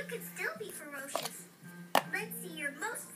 You can still be ferocious. Let's see your most